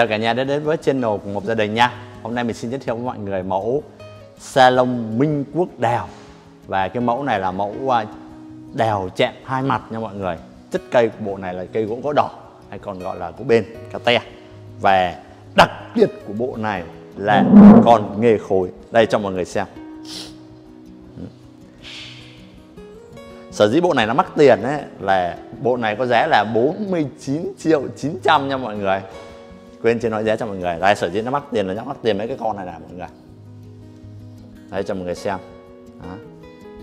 Chào cả nhà đã đến với channel của một gia đình nha. Hôm nay mình xin giới thiệu với mọi người mẫu salon Minh Quốc đào. Và cái mẫu này là mẫu à, đào chạm hai mặt nha mọi người. Chất cây của bộ này là cây gỗ gỗ đỏ hay còn gọi là gỗ bên, cà te. Và đặc biệt của bộ này là con nghề khối. Đây cho mọi người xem. Sở dĩ bộ này nó mắc tiền ấy là bộ này có giá là 49 triệu 900 nha mọi người quên chưa, nói giá cho mọi người. Đây sở dĩ nó mắc tiền là nó mắc tiền mấy cái con này nè, mọi người. Đây cho mọi người xem. Đó.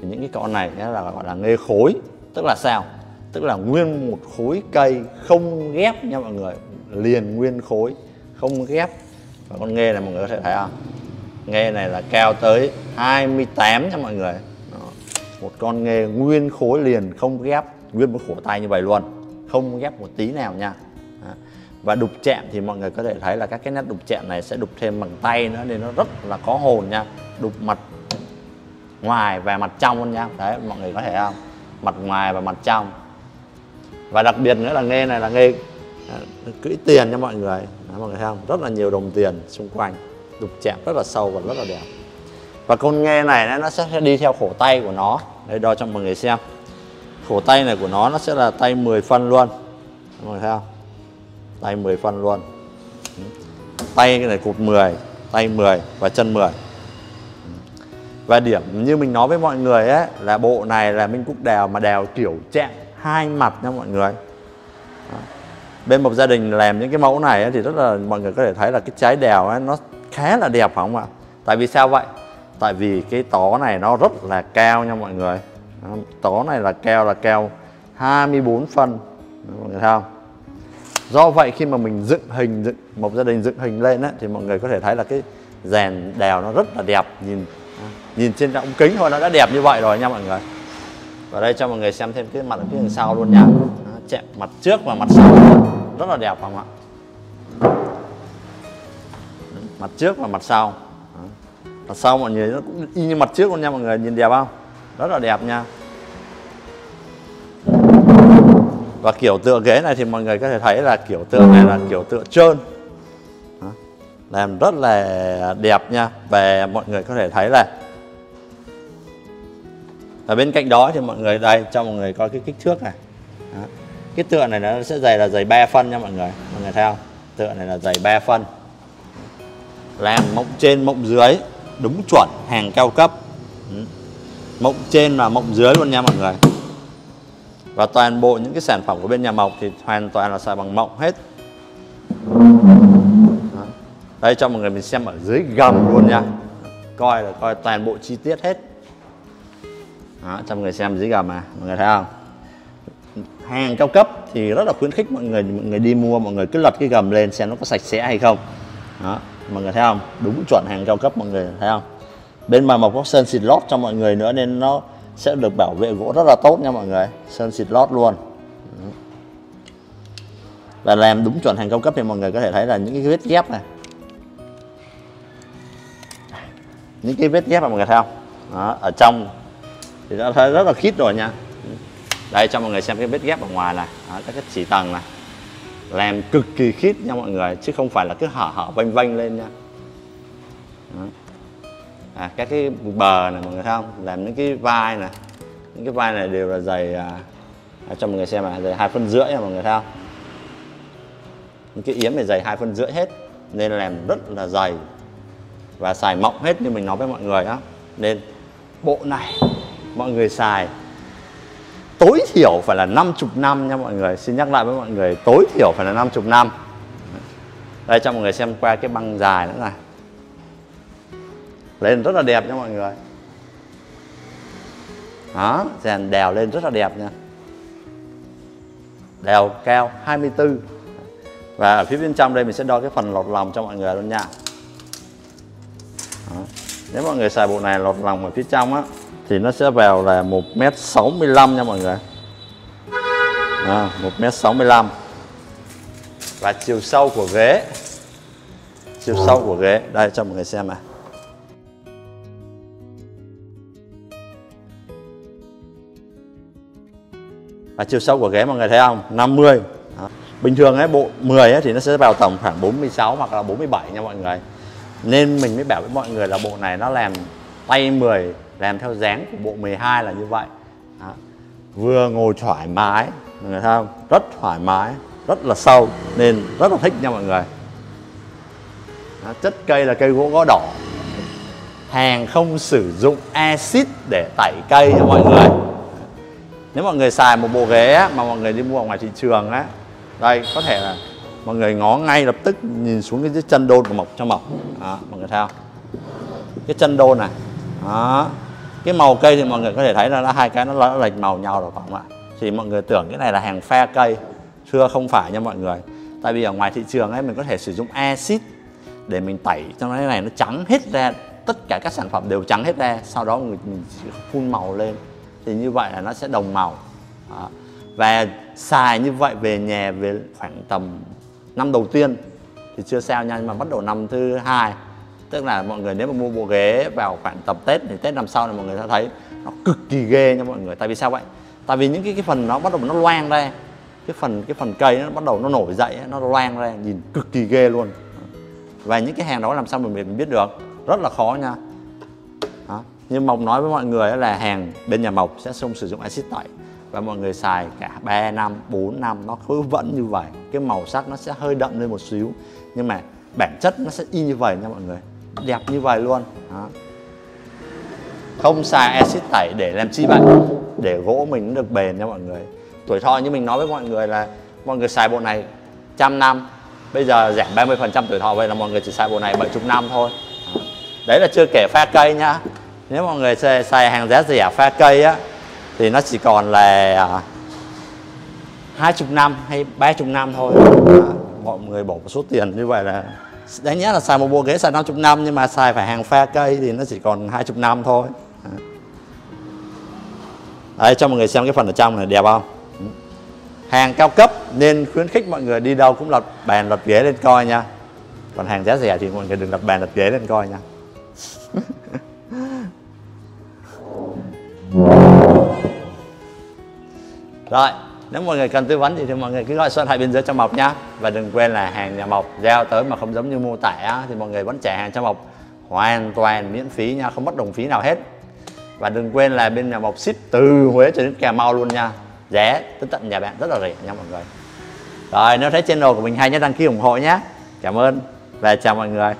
thì những cái con này là, gọi là nghê khối, tức là sao? Tức là nguyên một khối cây không ghép nha mọi người. Liền nguyên khối, không ghép. Và con nghê này mọi người có thể thấy không? Nghê này là cao tới 28 nha mọi người. Đó. một con nghê nguyên khối liền không ghép. Nguyên một khổ tay như vậy luôn. Không ghép một tí nào nha và đục chạm thì mọi người có thể thấy là các cái nét đục chạm này sẽ đục thêm bằng tay nữa nên nó rất là có hồn nha. Đục mặt ngoài và mặt trong luôn nha. Đấy mọi người có thể không? Mặt ngoài và mặt trong. Và đặc biệt nữa là nghe này là nghe à, kỹ cưỡi tiền cho mọi người. Đấy, mọi người thấy không? Rất là nhiều đồng tiền xung quanh. Đục chạm rất là sâu và rất là đẹp. Và con nghe này nó sẽ đi theo khổ tay của nó. Đây đo cho mọi người xem. Khổ tay này của nó nó sẽ là tay 10 phân luôn. Mọi người thấy không? Tay 10 phân luôn. Tay cái này cụt 10 tay 10 và chân 10 và điểm như mình nói với mọi người ấy là bộ này là mình Cúc đèo mà đèo kiểu chạm hai mặt nha mọi người. Đó. bên một gia đình làm những cái mẫu này ấy, thì rất là mọi người có thể thấy là cái trái đèo ấy, nó khá là đẹp phải không ạ? Tại vì sao vậy? Tại vì cái tó này nó rất là cao nha mọi người. Tó này là cao là cao 24 phân. Mọi người thấy không? Do vậy khi mà mình dựng hình dựng một gia đình dựng hình lên á, thì mọi người có thể thấy là cái rèn đèo nó rất là đẹp. Nhìn nhìn trên ống kính thôi nó đã đẹp như vậy rồi nha mọi người. Và đây cho mọi người xem thêm cái mặt ở phía đằng sau luôn nha. Chạm mặt trước và mặt sau. Rất là đẹp không ạ? Mặt trước và mặt sau. Mặt sau mọi người nó cũng y như mặt trước luôn nha mọi người nhìn đẹp không? Rất là đẹp nha. Và kiểu tựa ghế này thì mọi người có thể thấy là kiểu tựa này là kiểu tựa trơn. Làm rất là đẹp nha. Và mọi người có thể thấy là ở bên cạnh đó thì mọi người đây, cho mọi người coi cái kích thước này. Đó. cái tựa này nó sẽ dày là dày 3 phân nha mọi người. Mọi người thấy không? Tựa này là dày 3 phân. Làm mộng trên, mộng dưới, đúng chuẩn, hàng cao cấp. Mộng trên và mộng dưới luôn nha mọi người và toàn bộ những cái sản phẩm của bên nhà mộc thì hoàn toàn là xài bằng mộng hết. Đây cho mọi người mình xem ở dưới gầm luôn nha. Coi là coi toàn bộ chi tiết hết. Đó, cho mọi người xem dưới gầm mà, mọi người thấy không? Hàng cao cấp thì rất là khuyến khích mọi người mọi người đi mua mọi người cứ lật cái gầm lên xem nó có sạch sẽ hay không. Đó mọi người thấy không? Đúng chuẩn hàng cao cấp mọi người thấy không? Bên mà mộc có sơn xịt lót cho mọi người nữa nên nó sẽ được bảo vệ gỗ rất là tốt nha mọi người. Sơn xịt lót luôn. Và làm đúng chuẩn hàng cao cấp thì mọi người có thể thấy là những cái vết ghép này. Những cái vết ghép mà mọi người thấy không? Đó, ở trong thì đã thấy rất là khít rồi nha. Đây cho mọi người xem cái vết ghép ở ngoài này. Đó, các cái chỉ tầng này. Làm cực kỳ khít nha mọi người chứ không phải là cứ hở hở vênh vênh lên nha. Đó à, các cái bờ này mọi người thấy không? Làm những cái vai này. Những cái vai này đều là dày à, à, cho mọi người xem là dày hai phân rưỡi nha mọi người thấy không? Những cái yếm này dày hai phân rưỡi hết nên làm rất là dày và xài mọng hết như mình nói với mọi người á. Nên bộ này mọi người xài tối thiểu phải là 50 năm nha mọi người. Xin nhắc lại với mọi người tối thiểu phải là 50 năm. Đây cho mọi người xem qua cái băng dài nữa này lên rất là đẹp nha mọi người. Đó sàn đèo lên rất là đẹp nha. Đèo cao 24 và ở phía bên trong đây mình sẽ đo cái phần lọt lòng cho mọi người luôn nha. Đó. nếu mọi người xài bộ này lọt lòng ở phía trong á thì nó sẽ vào là 1m65 nha mọi người. À, 1m65 và chiều sâu của ghế. Chiều sâu của ghế. Đây cho mọi người xem này và chiều sâu của ghế mọi người thấy không? 50 Đó. bình thường ấy bộ 10 ấy thì nó sẽ vào tầm khoảng 46 hoặc là 47 nha mọi người. Nên mình mới bảo với mọi người là bộ này nó làm tay 10 làm theo dáng của bộ 12 là như vậy. Đó. vừa ngồi thoải mái mọi người thấy không? Rất thoải mái rất là sâu nên rất là thích nha mọi người. Đó, chất cây là cây gỗ gõ đỏ. Hàng không sử dụng axit để tẩy cây nha mọi người nếu mọi người xài một bộ ghế á, mà mọi người đi mua ở ngoài thị trường á đây có thể là mọi người ngó ngay lập tức nhìn xuống cái chân đôn của mộc cho mộc. Đó, mọi người thấy không? Cái chân đôn này. Đó. Cái màu cây thì mọi người có thể thấy là nó hai cái nó lệch màu nhau rồi phải không ạ. Thì mọi người tưởng cái này là hàng phe cây thưa không phải nha mọi người. Tại vì ở ngoài thị trường ấy mình có thể sử dụng axit để mình tẩy cho cái này nó trắng hết ra tất cả các sản phẩm đều trắng hết ra sau đó mình, mình phun màu lên thì như vậy là nó sẽ đồng màu. Đó. và xài như vậy về nhà về khoảng tầm năm đầu tiên thì chưa sao nha, nhưng mà bắt đầu năm thứ hai. Tức là mọi người nếu mà mua bộ ghế vào khoảng tầm tết thì tết năm sau này mọi người sẽ thấy nó cực kỳ ghê nha mọi người. Tại vì sao vậy? Tại vì những cái cái phần nó bắt đầu nó loang ra, cái phần cái phần cây nó bắt đầu nó nổi dậy nó loang ra, nhìn cực kỳ ghê luôn. Và những cái hàng đó làm sao mình mình biết được? Rất là khó nha nhưng mộc nói với mọi người là hàng bên nhà mộc sẽ không sử dụng axit tẩy. Và mọi người xài cả 3 năm 4 năm, nó cứ vẫn như vậy. Cái màu sắc nó sẽ hơi đậm lên một xíu. Nhưng mà bản chất nó sẽ y như vậy nha mọi người. Đẹp như vậy luôn. Đó. không xài axit tẩy để làm chi vậy? Để gỗ mình được bền nha mọi người. Tuổi thọ như mình nói với mọi người là mọi người xài bộ này trăm năm. Bây giờ giảm 30% tuổi thọ vậy là mọi người chỉ xài bộ này 70 năm thôi. Đấy là chưa kể pha cây nhá nếu mọi người xài, xài hàng giá rẻ pha cây á thì nó chỉ còn là à, hai chục năm hay ba chục năm thôi. À, mọi người bỏ một số tiền như vậy là đáng nhẽ là xài một bộ ghế xài 50 năm nhưng mà xài phải hàng pha cây thì nó chỉ còn hai chục năm thôi. Đấy, cho mọi người xem cái phần ở trong này đẹp không? Hàng cao cấp nên khuyến khích mọi người đi đâu cũng lật bàn lật ghế lên coi nha. Còn hàng giá rẻ thì mọi người đừng lật bàn lật ghế lên coi nha. rồi, nếu mọi người cần tư vấn gì thì mọi người cứ gọi số điện thoại bên dưới cho mộc nhá. Và đừng quên là hàng nhà mộc giao tới mà không giống như mô tả thì mọi người vẫn trả hàng cho mộc hoàn toàn miễn phí nha, không mất đồng phí nào hết. Và đừng quên là bên nhà mộc ship từ huế cho đến cà mau luôn nha. Rẻ, tới tận nhà bạn, rất là rẻ nha mọi người. Rồi, nếu thấy channel của mình hay nhớ đăng ký ủng hộ nhé cảm ơn và chào mọi người.